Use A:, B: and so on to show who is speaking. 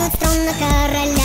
A: тянут струн на